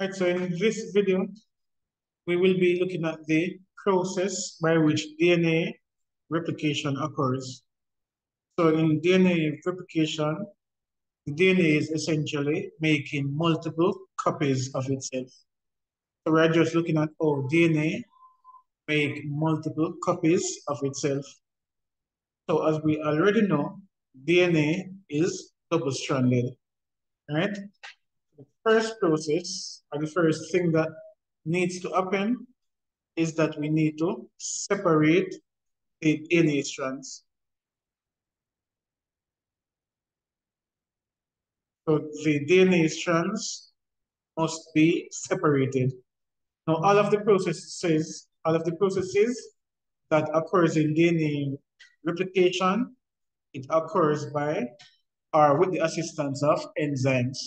Right, so in this video, we will be looking at the process by which DNA replication occurs. So in DNA replication, DNA is essentially making multiple copies of itself. So we're just looking at how DNA make multiple copies of itself. So as we already know, DNA is double-stranded, right? First process, or the first thing that needs to happen is that we need to separate the DNA strands. So the DNA strands must be separated. Now, all of the processes, all of the processes that occurs in DNA replication, it occurs by or with the assistance of enzymes.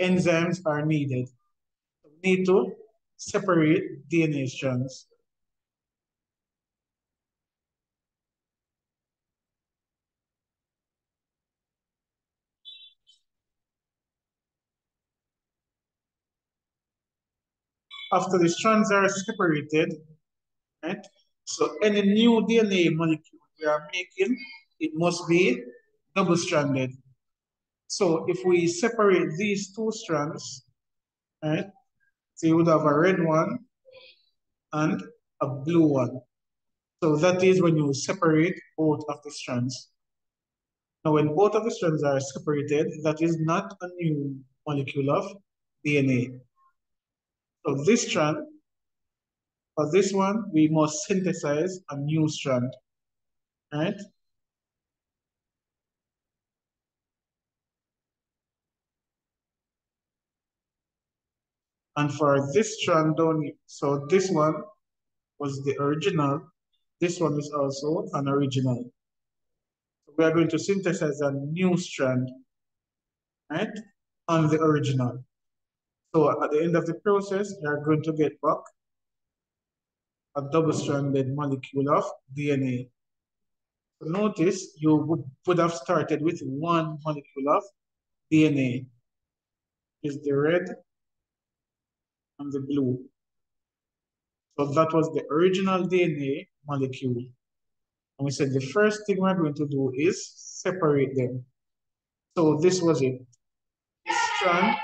Enzymes are needed. We need to separate DNA strands. After the strands are separated, right? So any new DNA molecule we are making, it must be double-stranded. So if we separate these two strands, right? So you would have a red one and a blue one. So that is when you separate both of the strands. Now when both of the strands are separated, that is not a new molecule of DNA. So this strand, for this one, we must synthesize a new strand, right? And for this strand down, so this one was the original. This one is also an original. We are going to synthesize a new strand, right, on the original. So at the end of the process, you are going to get back a double-stranded molecule of DNA. So notice you would, would have started with one molecule of DNA. Is the red and the blue. So that was the original DNA molecule. And we said the first thing we're going to do is separate them. So this was it. Strand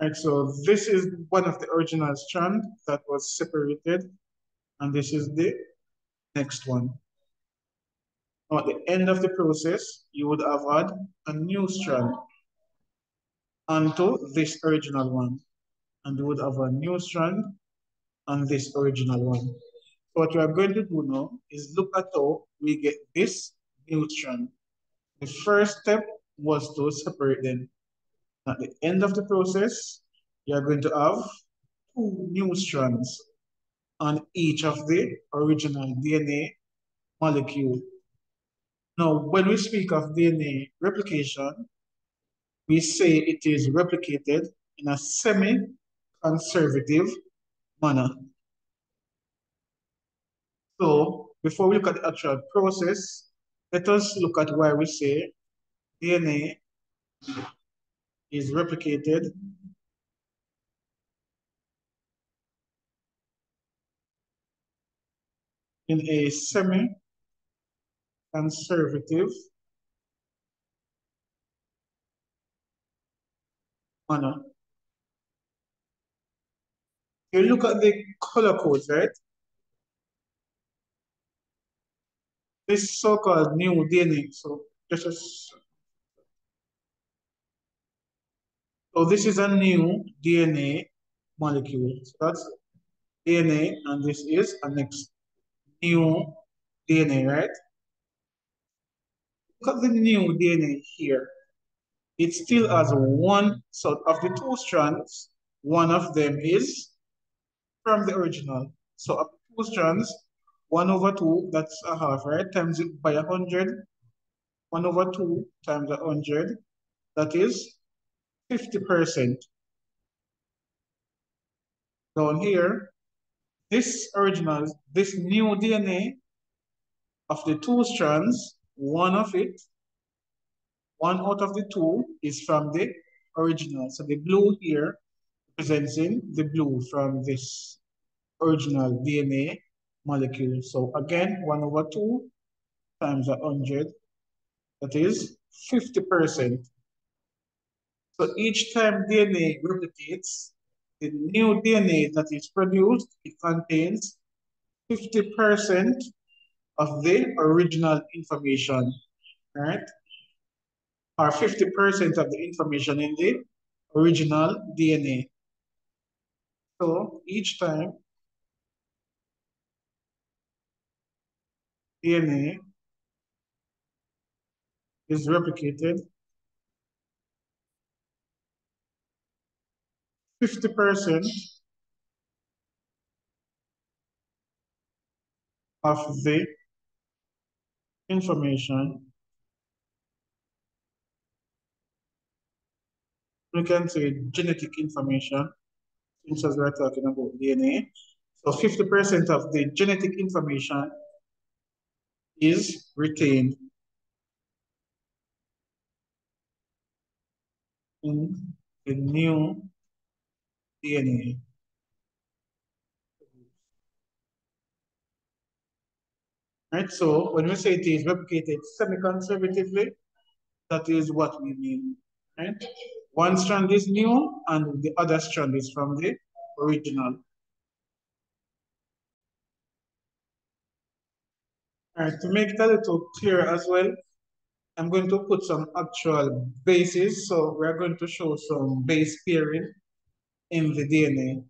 Right, so this is one of the original strand that was separated, and this is the next one. At the end of the process, you would have had a new strand onto this original one. And you would have a new strand on this original one. So what we are going to do now is look at how we get this new strand. The first step was to separate them. At the end of the process, you are going to have two new strands on each of the original DNA molecule. Now, when we speak of DNA replication, we say it is replicated in a semi-conservative manner. So, before we look at the actual process, let us look at why we say DNA is replicated in a semi conservative manner. You look at the color codes, right? This so-called new DNA. So this is so this is a new DNA molecule. So that's DNA, and this is a next new DNA, right? At the new DNA here. It still has one, so of the two strands, one of them is from the original. So of two strands, one over two, that's a half, right? Times it by a hundred. One over two times a hundred, that is 50%. Down here, this original, this new DNA of the two strands, one of it One out of the two is from the original. So the blue here representing the blue from this original DNA molecule. So again, 1 over 2 times a 100, that is 50%. So each time DNA replicates, the new DNA that is produced, it contains 50% of the original information, right? Or 50% of the information in the original DNA. So each time DNA is replicated, 50% of the information we can say genetic information since as we're talking about DNA. So 50% of the genetic information is retained in the new DNA. Right, so when we say it is replicated semi-conservatively, that is what we mean, right? One strand is new and the other strand is from the original. All right, to make it a little clearer as well, I'm going to put some actual bases. So we're going to show some base pairing in the DNA.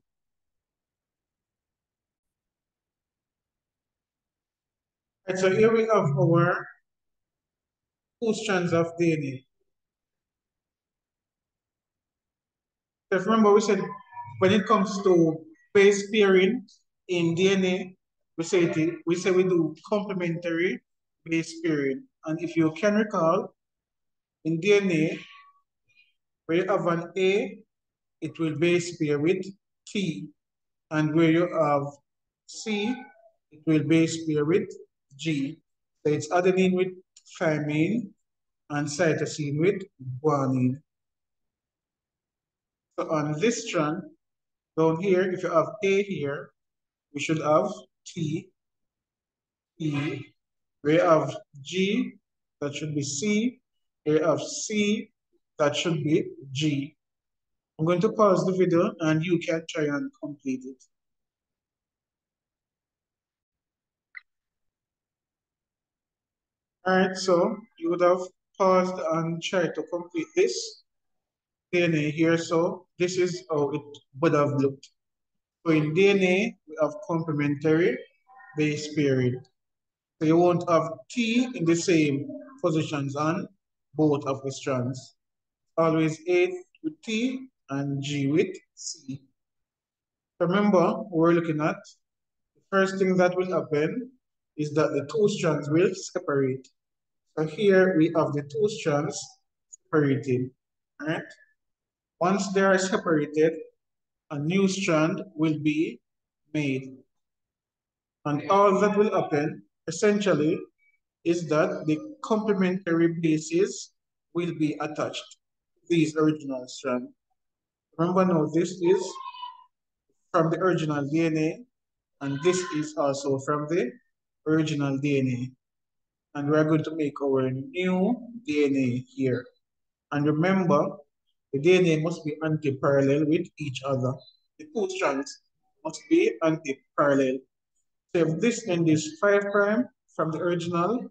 Right, so here we have our two strands of DNA. So remember we said when it comes to base pairing in DNA, we say it, we say we do complementary base pairing. And if you can recall, in DNA, where you have an A, it will base pair with T. And where you have C, it will base pair with G. So it's adenine with thymine and cytosine with guanine. So on this strand, down here, if you have A here, we should have T, E, we have G, that should be C, we have C, that should be G. I'm going to pause the video and you can try and complete it. All right, so you would have paused and tried to complete this DNA here. So this is how it would have looked. So in DNA, we have complementary base pairing. So you won't have T in the same positions on both of the strands. Always A with T and G with C. Remember, we're looking at the first thing that will happen is that the two strands will separate. So here we have the two strands separated, right? Once they are separated, a new strand will be made. And all that will happen, essentially, is that the complementary bases will be attached to these original strands. Remember now, this is from the original DNA, and this is also from the original DNA. And we're going to make our new DNA here. And remember, the DNA must be anti-parallel with each other. The two strands must be anti-parallel. So if this end is 5 prime from the original,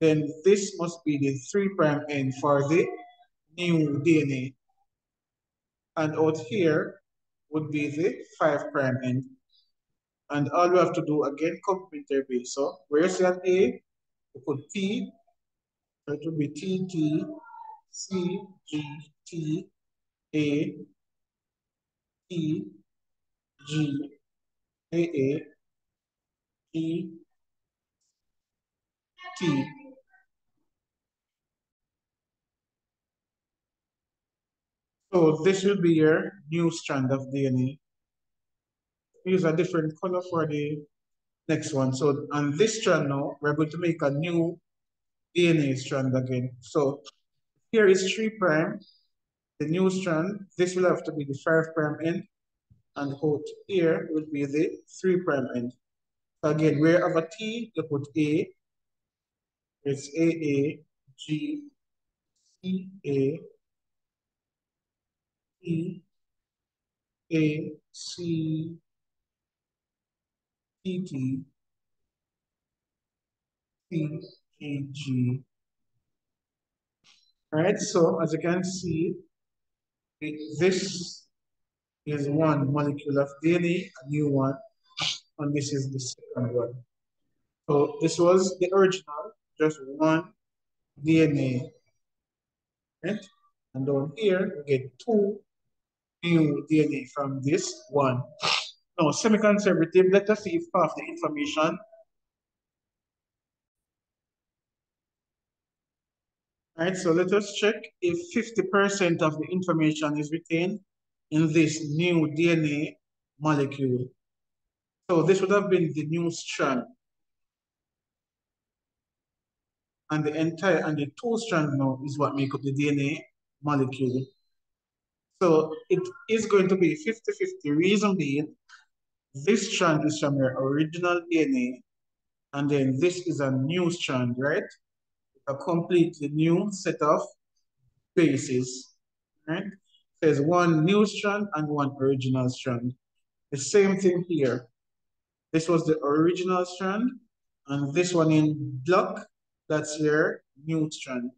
then this must be the 3 prime end for the new DNA. And out here would be the 5 prime end. And all we have to do again, complementary base. So where's that A? We put T, so it would be T, T, C, G, T, A, T, G, A, A, T, T. So this will be your new strand of DNA. Use a different color for the next one. So on this strand now, we're going to make a new DNA strand again. So here is 3 prime, the new strand. This will have to be the 5 prime end, and out here will be the 3 prime end. Again, wherever T, you put A, it's A, A, G, C, A, E, A, C, T, T, T, G, G. All right, so as you can see, this is one molecule of DNA, a new one, and this is the second one. So this was the original, just one DNA, right? And down here, we get two new DNA from this one. Now, semi-conservative, let us see if half the information All right, so let us check if 50% of the information is retained in this new DNA molecule. So this would have been the new strand. And the entire, and the two strand now is what make up the DNA molecule. So it is going to be 50-50, reason being, this strand is from your original DNA, and then this is a new strand, right? A completely new set of bases, right? There's one new strand and one original strand. The same thing here. This was the original strand, and this one in block, that's your new strand,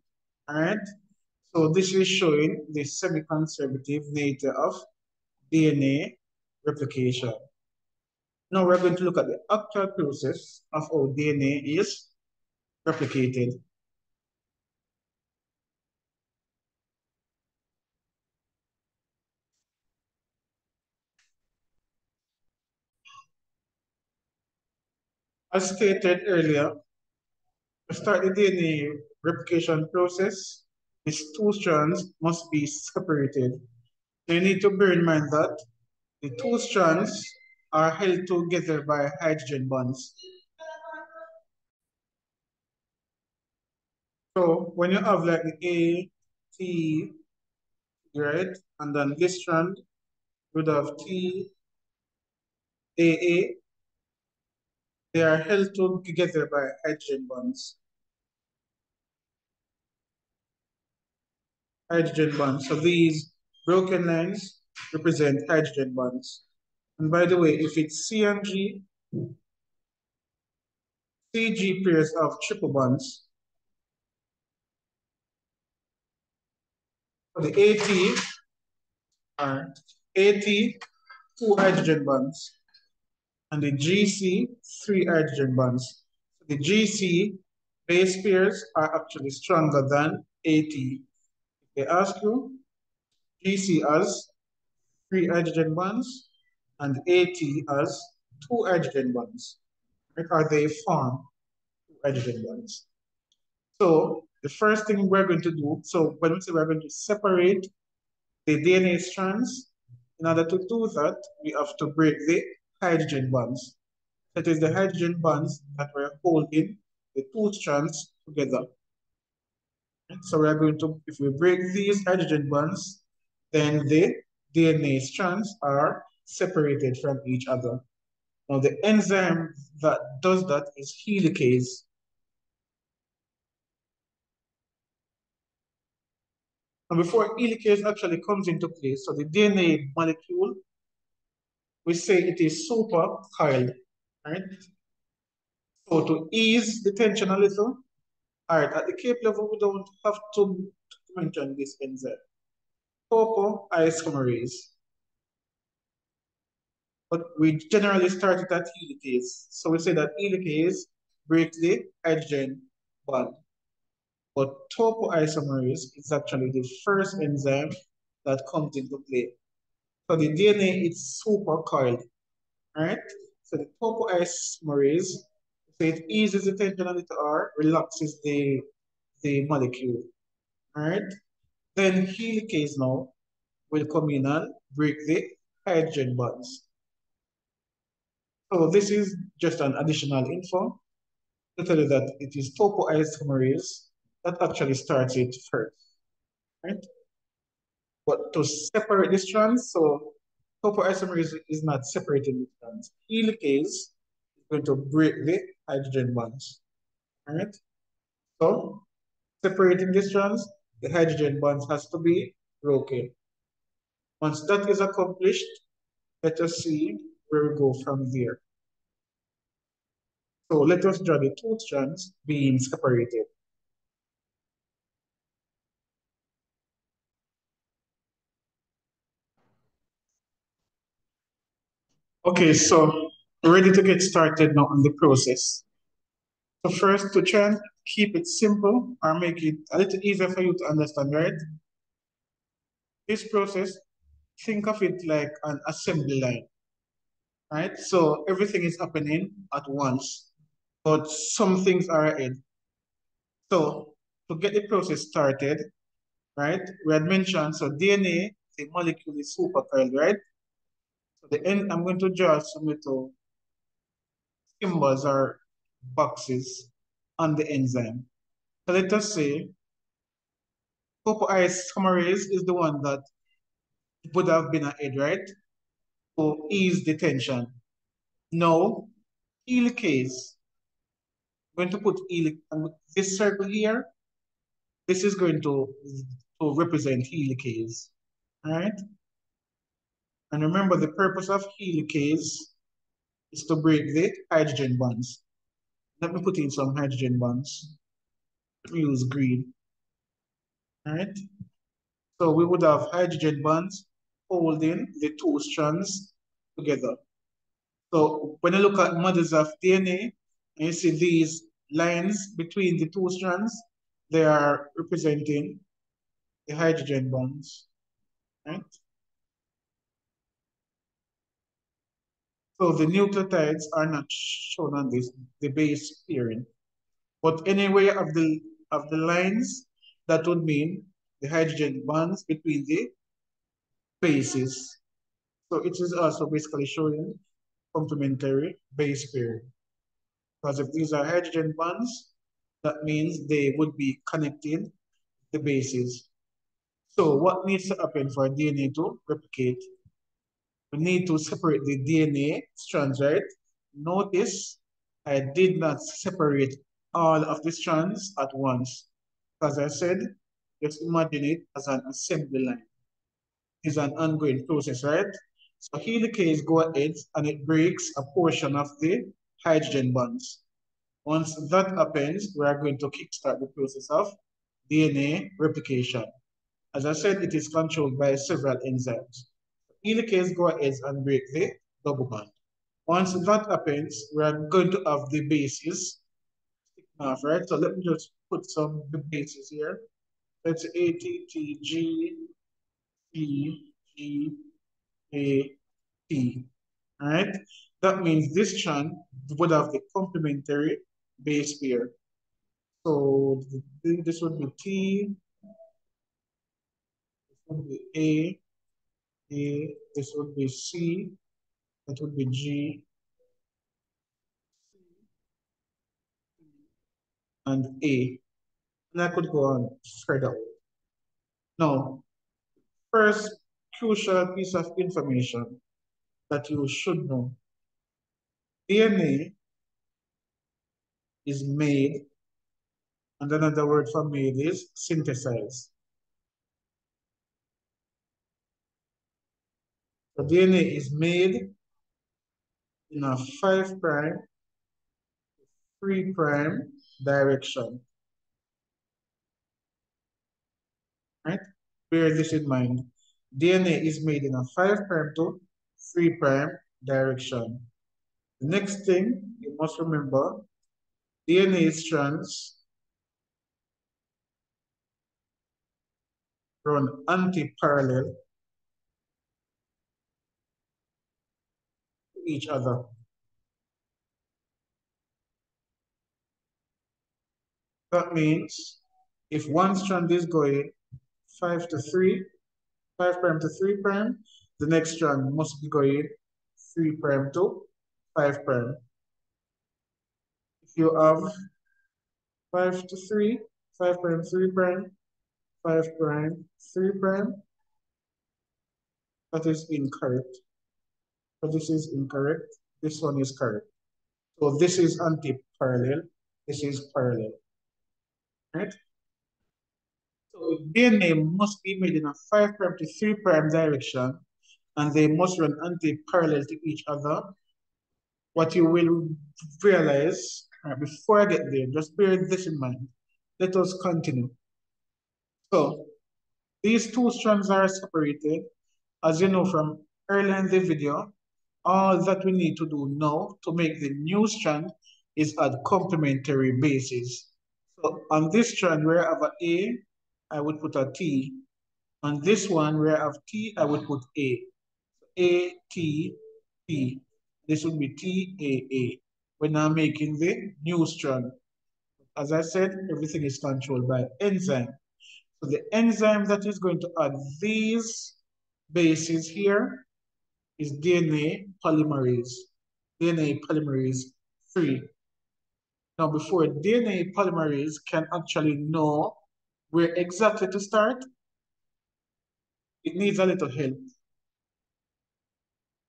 all right? So this is showing the semi-conservative nature of DNA replication. Now we're going to look at the actual process of how DNA is replicated. As stated earlier, to start the DNA replication process, these two strands must be separated. You need to bear in mind that the two strands are held together by hydrogen bonds. So when you have like A, T, right, and then this strand would have T, A, A, they are held together by hydrogen bonds. Hydrogen bonds. So these broken lines represent hydrogen bonds. And by the way, if it's C and G, CG pairs of triple bonds. For the AT are AT, two hydrogen bonds and the GC, three hydrogen bonds. So the GC base pairs are actually stronger than AT. If they ask you, GC has three hydrogen bonds and AT has two hydrogen bonds. Right? Are they form two hydrogen bonds? So the first thing we're going to do, so when we say we're going to separate the DNA strands, in order to do that, we have to break the hydrogen bonds. That is the hydrogen bonds that were holding the two strands together. So we're going to, if we break these hydrogen bonds, then the DNA strands are separated from each other. Now the enzyme that does that is helicase. And before helicase actually comes into place, so the DNA molecule we say it is super coiled, right? So to ease the tension a little, all right, at the cape level, we don't have to, mention this enzyme. Topoisomerase. But we generally start it at helicase. So we say that helicase breaks the hydrogen bond. But topoisomerase is actually the first enzyme that comes into play. So the DNA is super coiled, right? So the topoisomerase, so it eases the tension on it or relaxes the, the molecule, right? Then helicase now will come in and break the hydrogen bonds. So this is just an additional info to tell you that it is topoisomerase that actually starts it first. right? But to separate the strands, so topoisomerase is not separating the strands. Helicase is going to break the hydrogen bonds, all right? So separating the strands, the hydrogen bonds has to be broken. Once that is accomplished, let us see where we go from there. So let us draw the two strands being separated. Okay, so ready to get started now on the process. So first to try and keep it simple or make it a little easier for you to understand, right? This process, think of it like an assembly line, right? So everything is happening at once, but some things are ahead. So to get the process started, right, we had mentioned, so DNA, the molecule is supercoiled, right? So the end, I'm going to draw some little symbols or boxes on the enzyme. So let us say topoisomerase is the one that would have been ahead, right? To ease the tension. Now, helicase. I'm going to put helic um, this circle here. This is going to, to represent helicase. All right? And remember, the purpose of helicase is to break the hydrogen bonds. Let me put in some hydrogen bonds. Let me use green. All right. So we would have hydrogen bonds holding the two strands together. So when you look at models of DNA, and you see these lines between the two strands, they are representing the hydrogen bonds, right? So the nucleotides are not shown on this, the base pairing. But anyway of the of the lines, that would mean the hydrogen bonds between the bases. So it is also basically showing complementary base pairing. Because if these are hydrogen bonds, that means they would be connecting the bases. So what needs to happen for DNA to replicate we need to separate the DNA strands, right? Notice I did not separate all of the strands at once. As I said, just imagine it as an assembly line. It's an ongoing process, right? So helicase go ahead and it breaks a portion of the hydrogen bonds. Once that happens, we are going to kickstart the process of DNA replication. As I said, it is controlled by several enzymes. In the case, go ahead and break the double bond. Once that happens, we are going to have the bases off, right? So let me just put some bases here. Let's A, T, T, G, E, G, A, T. All right? That means this strand would have the complementary base pair. So this would be T, this would be A, a, this would be C, that would be G, and A. And I could go on further. Now, first crucial piece of information that you should know. DNA is made, and another word for made is synthesized. The DNA is made in a 5 prime, 3 prime direction. Right? Bear this in mind. DNA is made in a 5 prime to 3 prime direction. The next thing you must remember, DNA strands run anti-parallel to each other. That means if one strand is going 5 to 3, 5 prime to 3 prime, the next strand must be going 3 prime to 5 prime. If you have 5 to 3, 5 prime, 3 prime, 5 prime, 3 prime. That is incorrect. So this is incorrect. This one is correct. So this is anti-parallel. This is parallel. Right? So DNA must be made in a 5 prime to 3 prime direction and they must run anti-parallel to each other. What you will realize, right, before I get there, just bear this in mind. Let us continue. So these two strands are separated. As you know from earlier in the video, all that we need to do now to make the new strand is add complementary bases. So on this strand where I have A, I would put a T. On this one where I have T, I would put A. A, T, T. This would be T, A, A. We're now making the new strand. As I said, everything is controlled by enzyme. So the enzyme that is going to add these bases here is DNA polymerase, DNA polymerase 3. Now, before DNA polymerase can actually know where exactly to start, it needs a little help.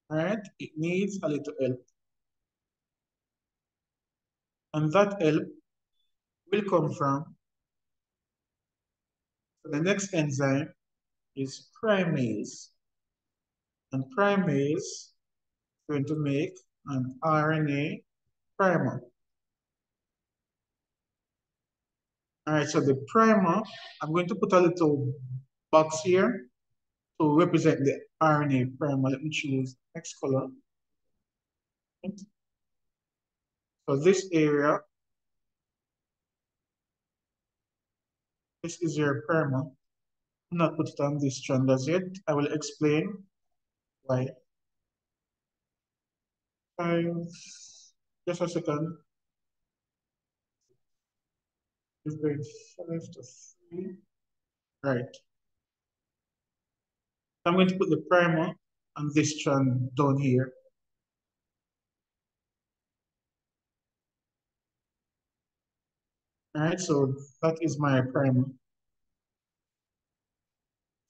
Right, it needs a little help. And that help will come from the next enzyme is primase. And primase is going to make an RNA primer. All right, so the primer, I'm going to put a little box here to represent the RNA primer. Let me choose next color. So this area This is your primer. I'm not put it on this strand as yet. I will explain why. Five, just a second. Five to three. Right. I'm going to put the primer on this strand down here. All right, so that is my primer.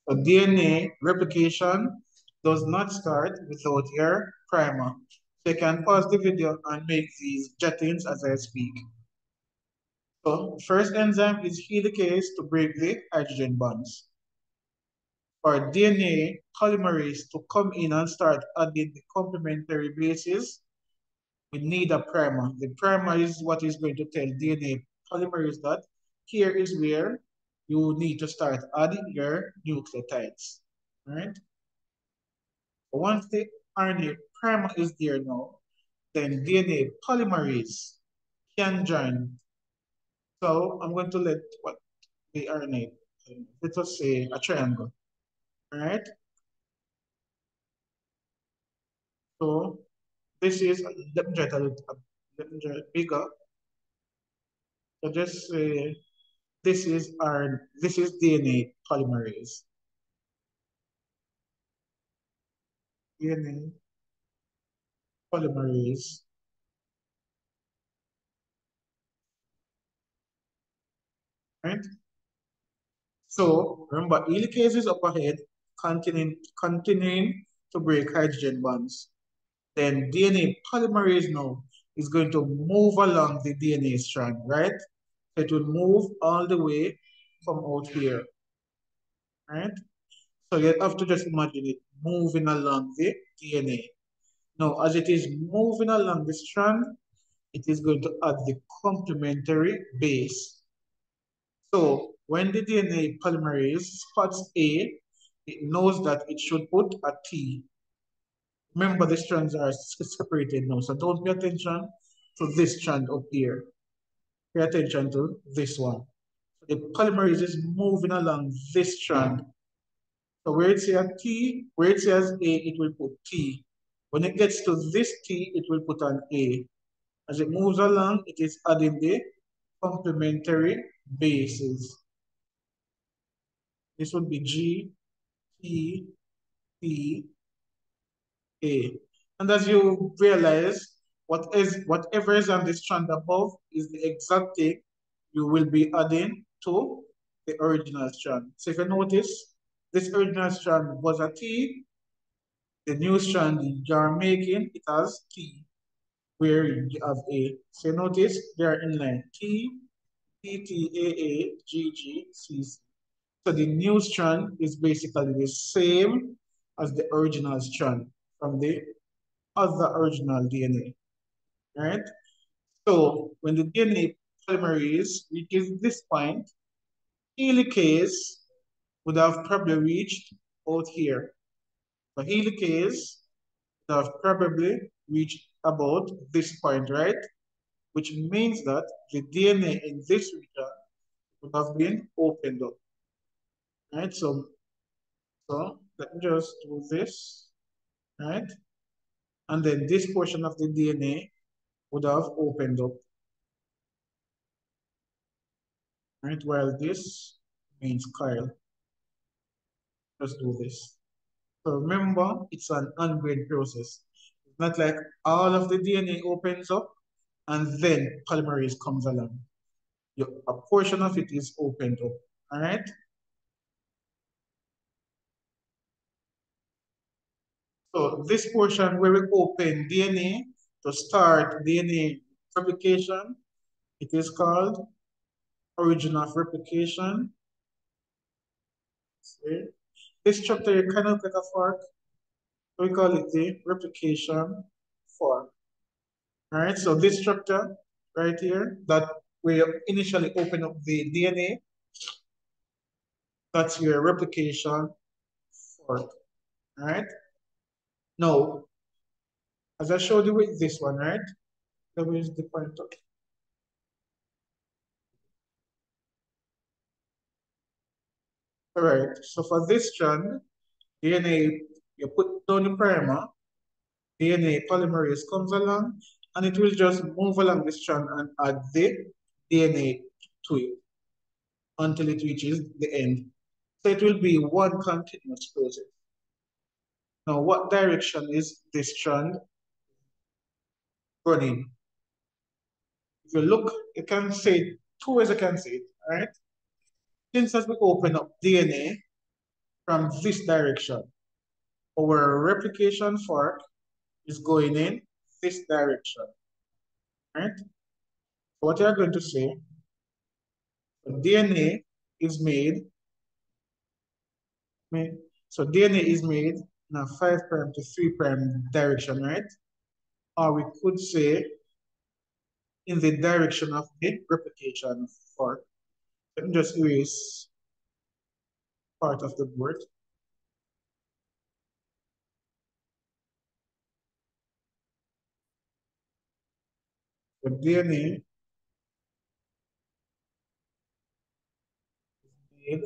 So DNA replication does not start without your primer. So you can pause the video and make these jettings as I speak. So first enzyme is helicase to break the hydrogen bonds. For DNA polymerase to come in and start adding the complementary bases, we need a primer. The primer is what is going to tell DNA polymerase that here is where you need to start adding your nucleotides, right? Once the RNA primer is there now, then DNA polymerase can join. So I'm going to let what the RNA, let us say a triangle, right? So this is, let me draw it a little, let me draw it bigger. So just uh, say this is our this is DNA polymerase. DNA polymerase. Right? So remember, helicase is up ahead, continuing, continuing to break hydrogen bonds. Then DNA polymerase now is going to move along the DNA strand, right? It will move all the way from out here, right? So you have to just imagine it moving along the DNA. Now, as it is moving along the strand, it is going to add the complementary base. So when the DNA polymerase spots A, it knows that it should put a T Remember, the strands are separated now, so don't pay attention to this strand up here. Pay attention to this one. The polymerase is moving along this strand. So where it says T, where it says A, it will put T. When it gets to this T, it will put an A. As it moves along, it is adding the complementary bases. This would be G, T, T, a. And as you realize, what is whatever is on this strand above is the exact thing you will be adding to the original strand. So if you notice, this original strand was a T, the new strand you are making, it has T, where you have A. So notice they are in line T, T, T, A, A, G, G, C, C. So the new strand is basically the same as the original strand from the other original DNA, right? So when the DNA polymerase reaches this point, helicase would have probably reached out here. The helicase would have probably reached about this point, right? Which means that the DNA in this region would have been opened up. Right? So, so let me just do this, right? And then this portion of the DNA would have opened up. Right, while this means Kyle. Let's do this. So remember, it's an unbraid process. It's not like all of the DNA opens up and then polymerase comes along. a portion of it is opened up, all right? So this portion where we open DNA to start DNA replication, it is called origin of replication. See? This chapter kind of like a fork. We call it the replication fork. All right, so this chapter right here that we initially open up the DNA, that's your replication fork. All right. Now, as I showed you with this one, right? That was the pointer. All right, so for this strand, DNA, you put down the primer, DNA polymerase comes along, and it will just move along the strand and add the DNA to it until it reaches the end. So it will be one continuous process. Now, what direction is this strand running? If you look, you can say two ways you can say it, right? Since as we open up DNA from this direction, our replication fork is going in this direction, right? What you're going to say, DNA is made, so DNA is made now 5 prime to 3 prime direction, right? Or we could say in the direction of replication fork. Let me just erase part of the board. The DNA is made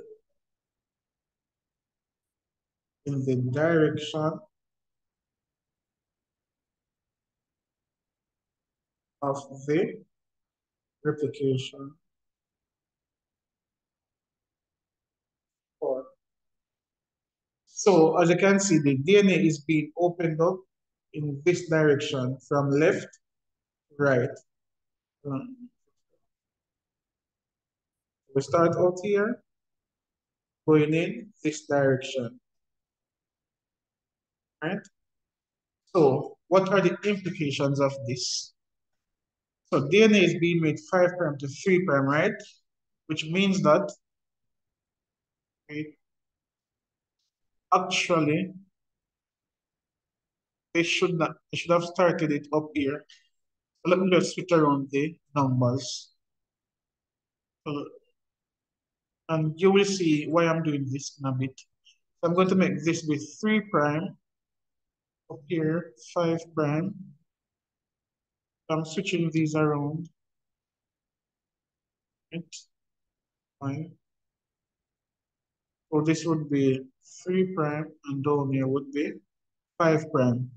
in the direction of the replication. So as you can see, the DNA is being opened up in this direction from left to right. Um, we start out here, going in this direction right? So what are the implications of this? So DNA is being made 5 prime to 3 prime, right? Which means that actually they should not they should have started it up here. So let me just switch around the numbers. So, and you will see why I'm doing this in a bit. So I'm going to make this with 3 prime up here, 5 prime. I'm switching these around. Right. Fine. So this would be 3 prime and down here would be 5 prime.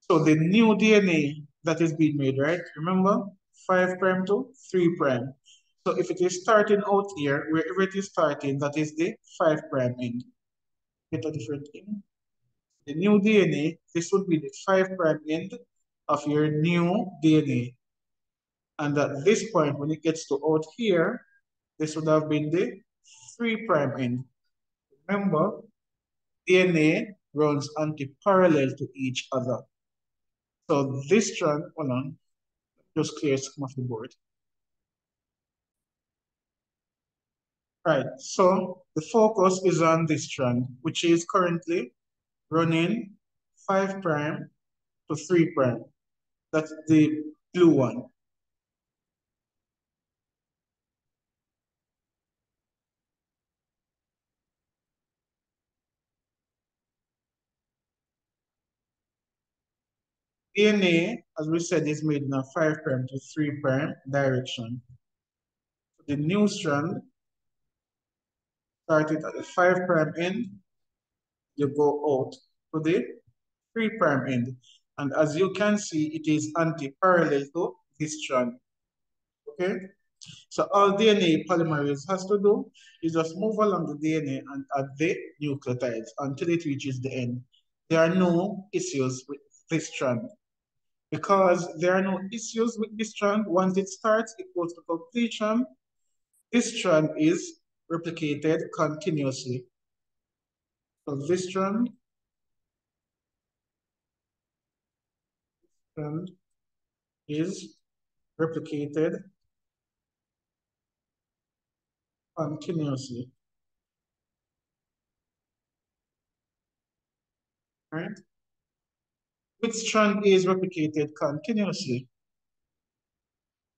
So the new DNA that is being made, right? Remember, 5 prime to 3 prime. So if it is starting out here, wherever it is starting, that is the 5 prime end. Get a different thing the new DNA, this would be the 5 prime end of your new DNA. And at this point, when it gets to out here, this would have been the 3 prime end. Remember, DNA runs anti-parallel to each other. So this strand, hold on, just clear some of the board. Right, so the focus is on this strand, which is currently running 5 prime to 3 prime. That's the blue one. DNA, as we said, is made in a 5 prime to 3 prime direction. The new strand started at the 5 prime end, you go out to the 3 prime end. And as you can see, it is anti-parallel to this strand. Okay? So all DNA polymerase has to do is just move along the DNA and add the nucleotides until it reaches the end. There are no issues with this strand. Because there are no issues with this strand, once it starts, it goes to completion. This strand is replicated continuously. Strand is replicated continuously. Right? Which strand is replicated continuously?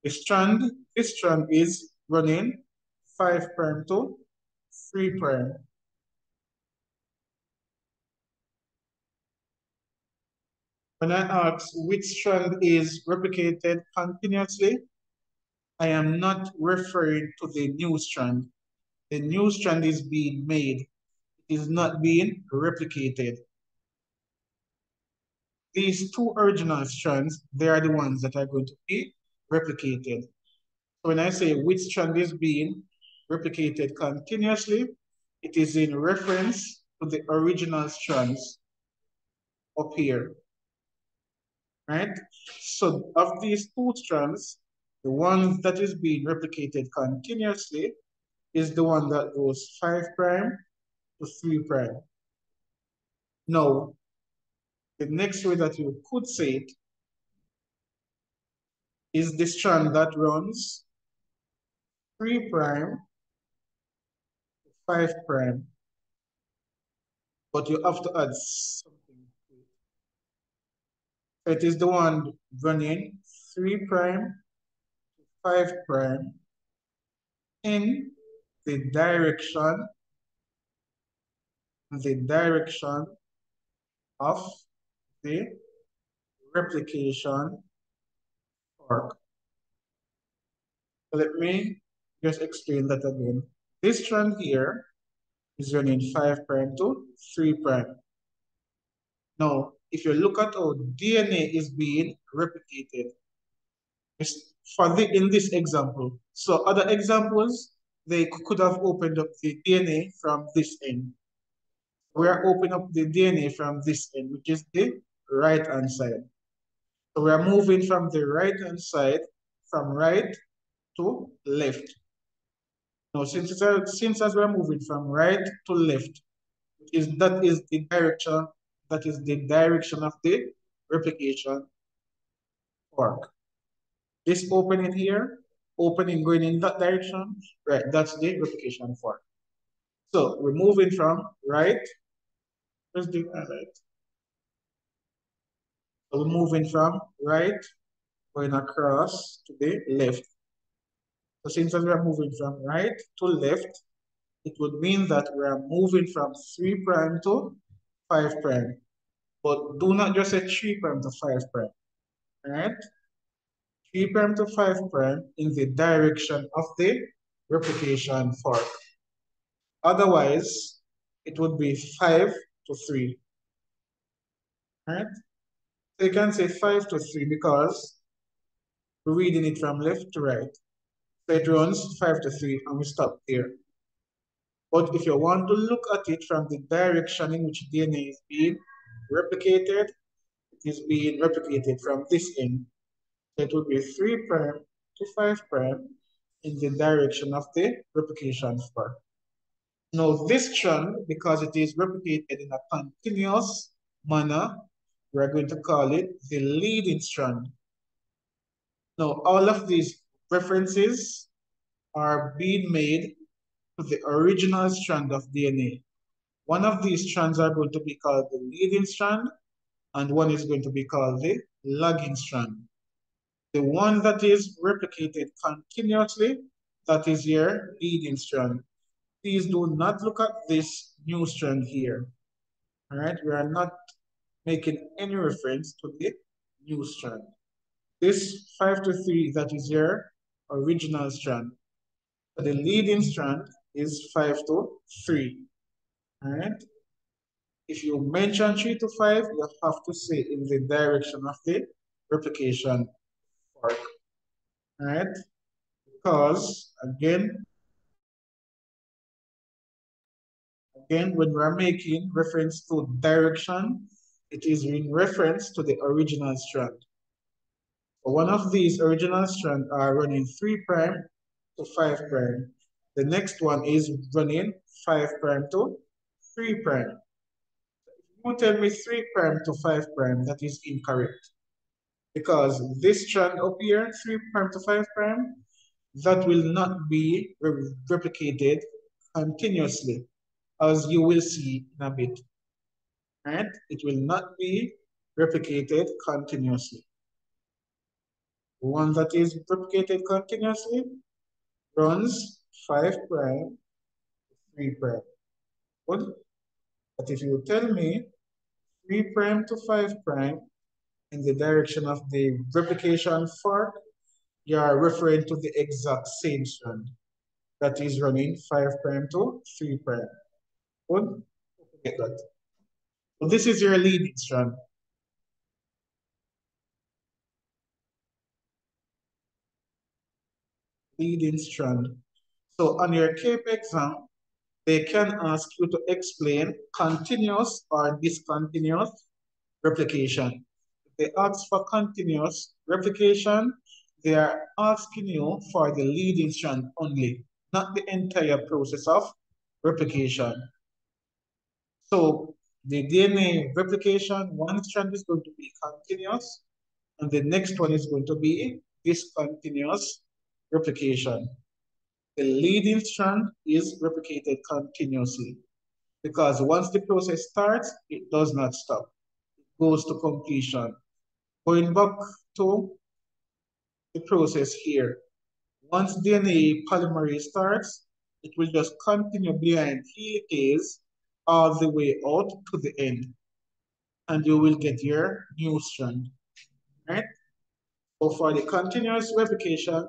The strand, this strand is running 5 prime to 3 prime. When I ask which strand is replicated continuously, I am not referring to the new strand. The new strand is being made. It is not being replicated. These two original strands, they are the ones that are going to be replicated. When I say which strand is being replicated continuously, it is in reference to the original strands up here. Right? So of these two strands, the one that is being replicated continuously is the one that goes 5 prime to 3 prime. Now, the next way that you could say it is the strand that runs 3 prime to 5 prime. But you have to add something it. Is the one running 3 prime to 5 prime in the direction the direction of the replication fork. let me just explain that again. This strand here is running 5 prime to 3 prime. Now, if you look at how DNA is being replicated, for the, in this example, so other examples, they could have opened up the DNA from this end. We are opening up the DNA from this end, which is the right-hand side. So we are moving from the right-hand side, from right to left. Now, since, since as we're moving from right to left, is that is the direction, that is the direction of the replication fork. This opening here, opening going in that direction, right, that's the replication fork. So we're moving from right, let's do uh, right. So we're moving from right, going across to the left. So since we are moving from right to left, it would mean that we are moving from 3 prime to 5 prime. But do not just say 3 prime to 5 prime. right? 3 prime to 5 prime in the direction of the replication fork. Otherwise, it would be 5 to 3. right? So you can say 5 to 3 because we're reading it from left to right. So it runs 5 to 3 and we stop there. But if you want to look at it from the direction in which DNA is being replicated, is being replicated from this end. So it would be 3 prime to 5 prime in the direction of the replication fork. Now this strand, because it is replicated in a continuous manner, we're going to call it the leading strand. Now all of these references are being made to the original strand of DNA. One of these strands are going to be called the leading strand, and one is going to be called the lagging strand. The one that is replicated continuously, that is your leading strand. Please do not look at this new strand here. All right, we are not making any reference to the new strand. This 5 to 3, that is your original strand. The leading strand is 5 to 3. Right. If you mention 3 to 5, you have to say in the direction of the replication fork. Right. Because, again, again, when we're making reference to direction, it is in reference to the original strand. So one of these original strands are running 3 prime to 5 prime. The next one is running 5 prime to 3 prime. If you tell me 3 prime to 5 prime, that is incorrect. Because this strand up here, 3 prime to 5 prime, that will not be re replicated continuously, as you will see in a bit. Right? It will not be replicated continuously. One that is replicated continuously runs 5 prime, 3 prime. Good? But if you tell me 3 prime to 5 prime in the direction of the replication fork, you are referring to the exact same strand that is running 5 prime to 3 prime. Good? Get that. So this is your leading strand. Leading strand. So on your CAPE exam, they can ask you to explain continuous or discontinuous replication. If they ask for continuous replication, they are asking you for the leading strand only, not the entire process of replication. So the DNA replication, one strand is going to be continuous, and the next one is going to be discontinuous replication the leading strand is replicated continuously because once the process starts, it does not stop. It goes to completion. Going back to the process here, once DNA polymerase starts, it will just continue behind helicase all the way out to the end. And you will get your new strand, right? So for the continuous replication,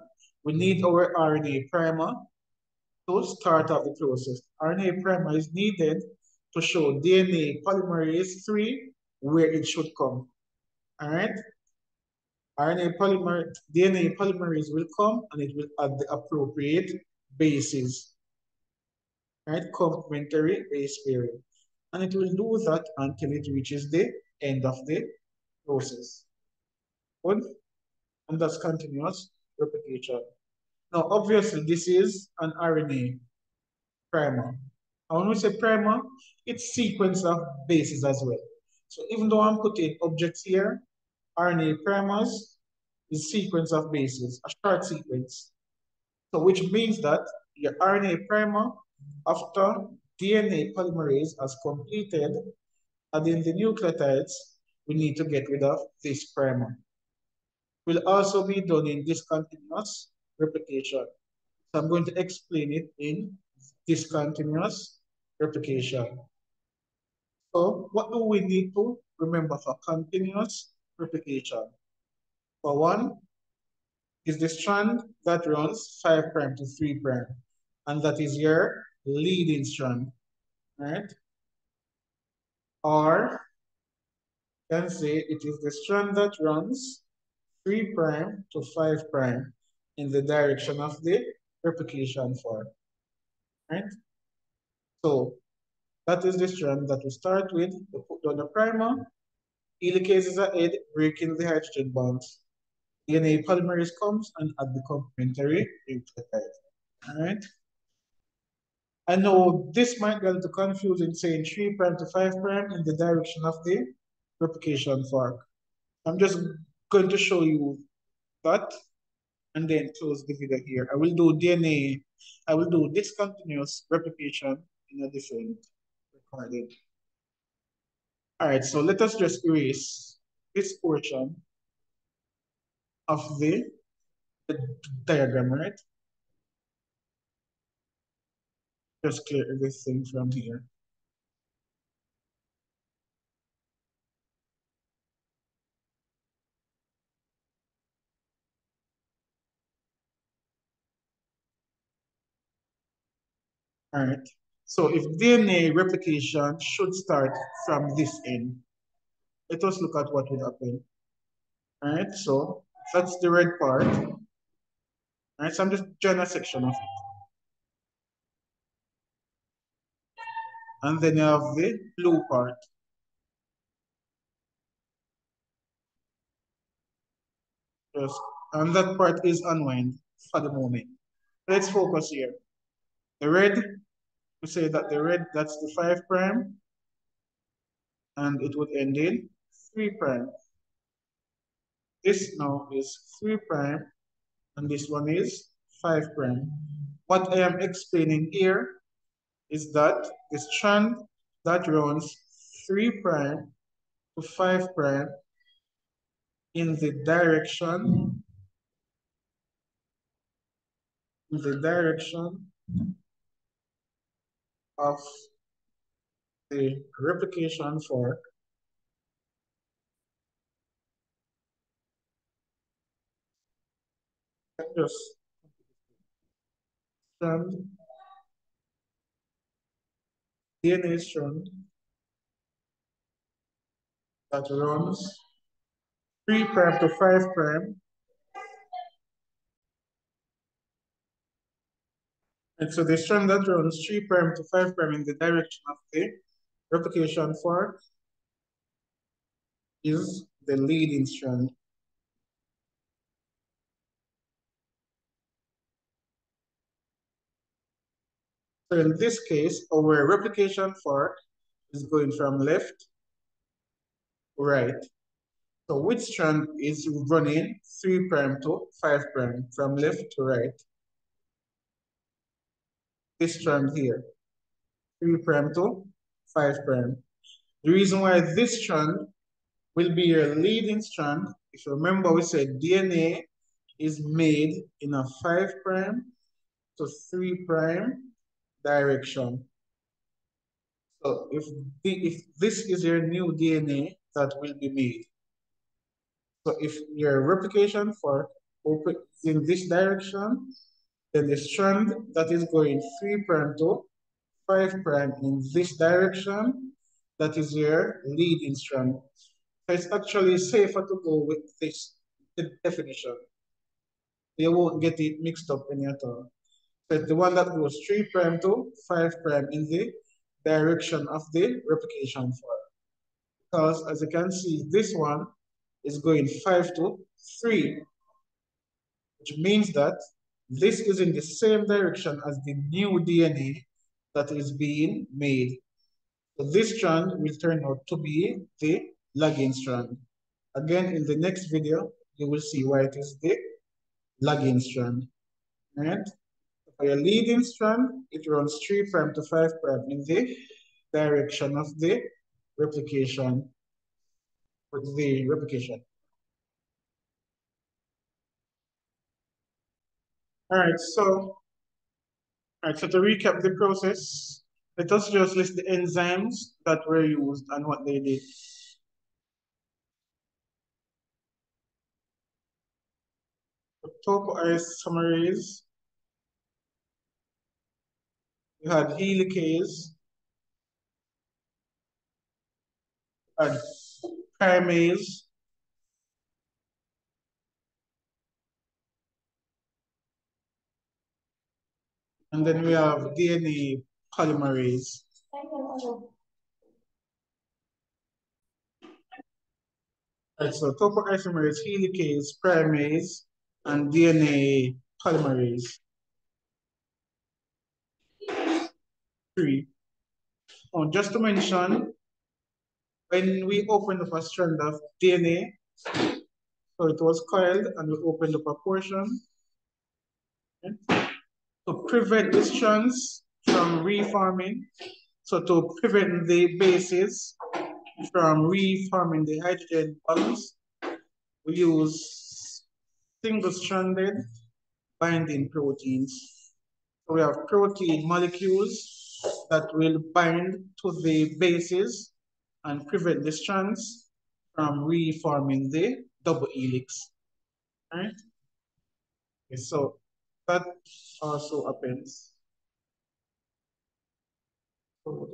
we need our RNA primer to start off the process. RNA primer is needed to show DNA polymerase 3 where it should come. All right? RNA polymer, DNA polymerase will come and it will add the appropriate bases. Right? Complementary base pairing. And it will do that until it reaches the end of the process. Good? And that's continuous replication. Now, obviously, this is an RNA primer. And when we say primer, it's sequence of bases as well. So even though I'm putting objects here, RNA primers is sequence of bases, a short sequence. So which means that your RNA primer, after DNA polymerase has completed, adding the nucleotides, we need to get rid of this primer. Will also be done in discontinuous replication. So I'm going to explain it in discontinuous replication. So what do we need to remember for continuous replication? For one, is the strand that runs 5 prime to 3 prime. And that is your leading strand, right? Or can say it is the strand that runs 3 prime to 5 prime in the direction of the replication fork, right? So that is the strand that we start with. We put down the primer, helicases ahead, breaking the hydrogen bonds. DNA polymerase comes and add the complementary nucleotide. All right. I know this might get a little confusing saying 3 prime to 5 prime in the direction of the replication fork. I'm just going to show you that and then close the video here. I will do DNA, I will do discontinuous replication in a different recording. All right, so let us just erase this portion of the, the diagram, right? Just clear everything from here. Right. So if DNA replication should start from this end, let us look at what would happen. All right, so that's the red part. All right, so I'm just drawing a section of it. And then you have the blue part. Just, and that part is unwind for the moment. Let's focus here. The red, we say that the red, that's the 5 prime, and it would end in 3 prime. This now is 3 prime, and this one is 5 prime. What I am explaining here is that the strand that runs 3 prime to 5 prime in the direction in the direction of the replication fork just strand DNA strand that runs 3 prime to 5 prime. And so the strand that runs 3 prime to 5 prime in the direction of the replication fork is the leading strand. So in this case, our replication fork is going from left to right. So which strand is running 3 prime to 5 prime from left to right? This strand here, 3 prime to 5 prime. The reason why this strand will be your leading strand, if you remember we said DNA is made in a 5 prime to 3 prime direction. So if, the, if this is your new DNA that will be made. So if your replication fork opens in this direction, the strand that is going 3 prime to 5 prime in this direction, that is your leading strand. So it's actually safer to go with this definition. You won't get it mixed up any at all. So the one that goes 3 prime to 5 prime in the direction of the replication fork. Because as you can see, this one is going 5 to 3, which means that this is in the same direction as the new DNA that is being made. So this strand will turn out to be the lagging strand. Again, in the next video, you will see why it is the lagging strand. Right? For your leading strand, it runs 3 prime to 5 prime in the direction of the replication with the replication. All right, so, all right, so to recap the process, let us just list the enzymes that were used and what they did. topoisomerase, you had helicase, you had primase, and then we have DNA polymerase. Right, so topoisomerase, helicase, primase, and DNA polymerase. 3. Oh, just to mention, when we opened up a strand of DNA, so it was coiled and we opened up a portion. Okay. To prevent the strands from reforming, so to prevent the bases from reforming the hydrogen bonds, we use single-stranded binding proteins. So we have protein molecules that will bind to the bases and prevent the strands from reforming the double helix. Right? Okay, so that also happens. So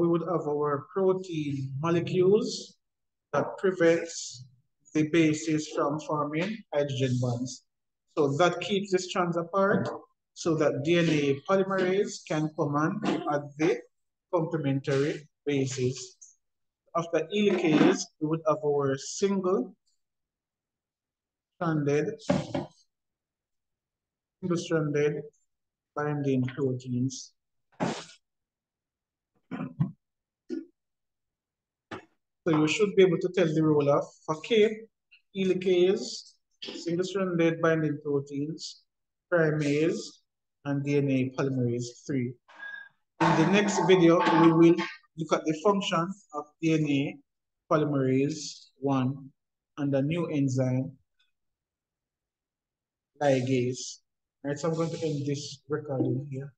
we would have our protein molecules that prevents the bases from forming hydrogen bonds. So that keeps the strands apart so that DNA polymerase can come on at the complementary bases. After helicase, we would have our single stranded, single stranded binding proteins. So you should be able to tell the role of for K, helicase, single-stranded binding proteins, primase, and DNA polymerase 3. In the next video, we will look at the function of DNA polymerase 1 and a new enzyme, ligase. All right, so I'm going to end this recording here.